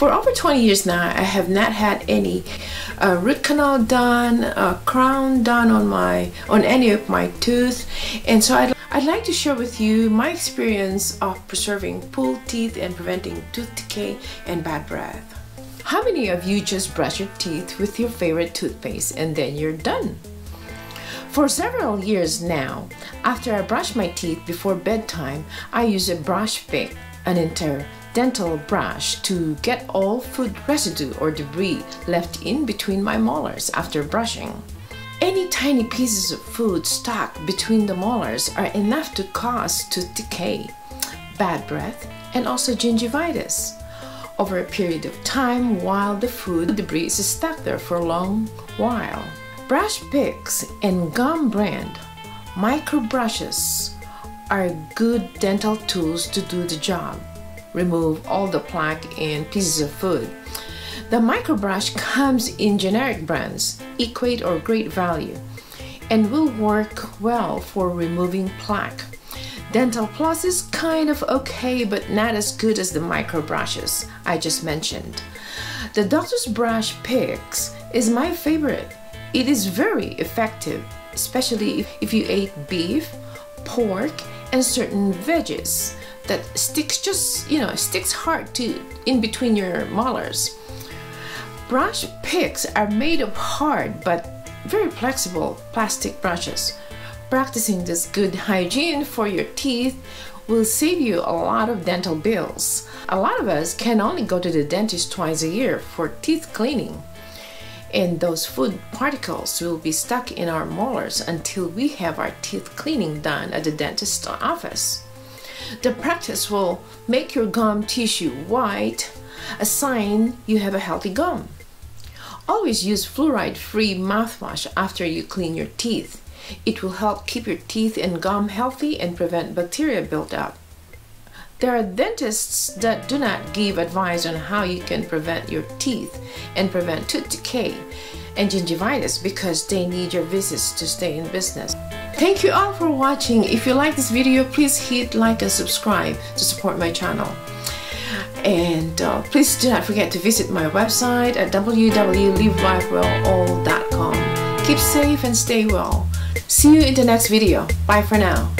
For over 20 years now, I have not had any uh, root canal done, uh, crown done on my on any of my tooth, and so I'd, I'd like to share with you my experience of preserving pulled teeth and preventing tooth decay and bad breath. How many of you just brush your teeth with your favorite toothpaste and then you're done? For several years now, after I brush my teeth before bedtime, I use a brush pick, an interdental brush, to get all food residue or debris left in between my molars after brushing. Any tiny pieces of food stuck between the molars are enough to cause tooth decay, bad breath, and also gingivitis over a period of time while the food debris is stuck there for a long while. Brush picks and gum brand micro brushes are good dental tools to do the job. Remove all the plaque and pieces of food. The micro brush comes in generic brands, Equate or Great Value, and will work well for removing plaque. Dental Plus is kind of okay, but not as good as the micro brushes I just mentioned. The Doctor's Brush Picks is my favorite it is very effective, especially if, if you ate beef, pork, and certain veggies that sticks just, you know, sticks hard to in between your molars. Brush picks are made of hard but very flexible plastic brushes. Practicing this good hygiene for your teeth will save you a lot of dental bills. A lot of us can only go to the dentist twice a year for teeth cleaning and those food particles will be stuck in our molars until we have our teeth cleaning done at the dentist's office. The practice will make your gum tissue white, a sign you have a healthy gum. Always use fluoride-free mouthwash after you clean your teeth. It will help keep your teeth and gum healthy and prevent bacteria buildup. There are dentists that do not give advice on how you can prevent your teeth and prevent tooth decay and gingivitis because they need your visits to stay in business. Thank you all for watching. If you like this video, please hit like and subscribe to support my channel. And uh, please do not forget to visit my website at www.livelifewellall.com. Keep safe and stay well. See you in the next video. Bye for now.